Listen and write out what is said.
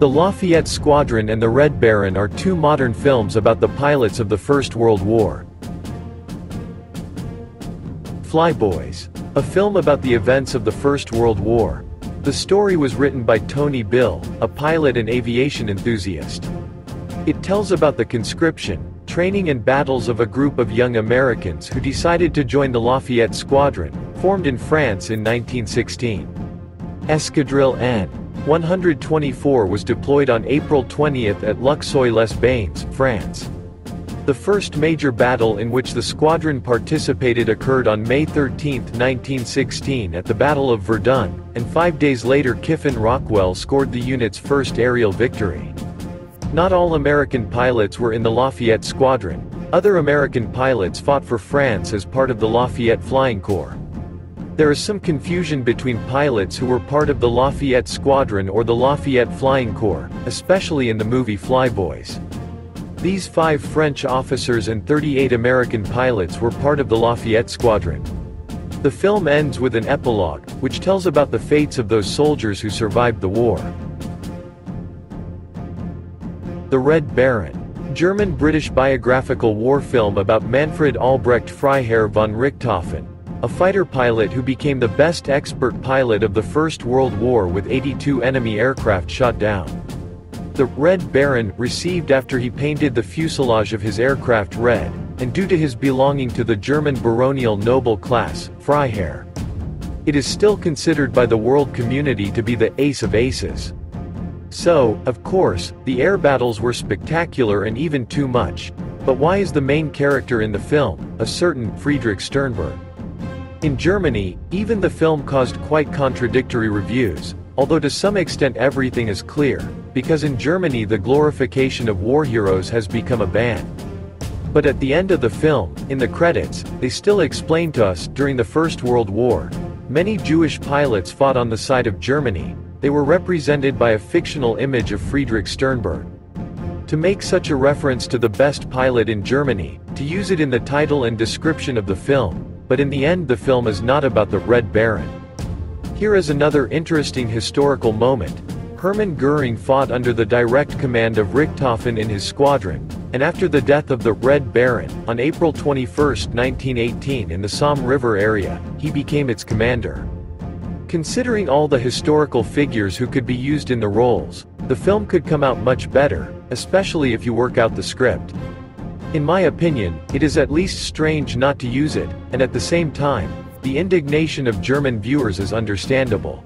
The Lafayette Squadron and the Red Baron are two modern films about the pilots of the First World War. Flyboys. A film about the events of the First World War. The story was written by Tony Bill, a pilot and aviation enthusiast. It tells about the conscription, training and battles of a group of young Americans who decided to join the Lafayette Squadron, formed in France in 1916. Escadrille N. 124 was deployed on April 20 at Luxeuil-les-Bains, France. The first major battle in which the squadron participated occurred on May 13, 1916 at the Battle of Verdun, and five days later Kiffin Rockwell scored the unit's first aerial victory. Not all American pilots were in the Lafayette Squadron. Other American pilots fought for France as part of the Lafayette Flying Corps. There is some confusion between pilots who were part of the Lafayette Squadron or the Lafayette Flying Corps, especially in the movie Flyboys. These five French officers and 38 American pilots were part of the Lafayette Squadron. The film ends with an epilogue, which tells about the fates of those soldiers who survived the war. The Red Baron. German-British biographical war film about Manfred Albrecht Freiherr von Richthofen, a fighter pilot who became the best expert pilot of the First World War with 82 enemy aircraft shot down. The Red Baron received after he painted the fuselage of his aircraft red, and due to his belonging to the German baronial noble class, Freiherr. It is still considered by the world community to be the ace of aces. So, of course, the air battles were spectacular and even too much. But why is the main character in the film, a certain Friedrich Sternberg? In Germany, even the film caused quite contradictory reviews, although to some extent everything is clear, because in Germany the glorification of war heroes has become a ban. But at the end of the film, in the credits, they still explain to us, during the First World War, many Jewish pilots fought on the side of Germany, they were represented by a fictional image of Friedrich Sternberg. To make such a reference to the best pilot in Germany, to use it in the title and description of the film, but in the end the film is not about the Red Baron. Here is another interesting historical moment. Hermann Göring fought under the direct command of Richthofen in his squadron, and after the death of the Red Baron, on April 21, 1918 in the Somme River area, he became its commander. Considering all the historical figures who could be used in the roles, the film could come out much better, especially if you work out the script. In my opinion, it is at least strange not to use it, and at the same time, the indignation of German viewers is understandable.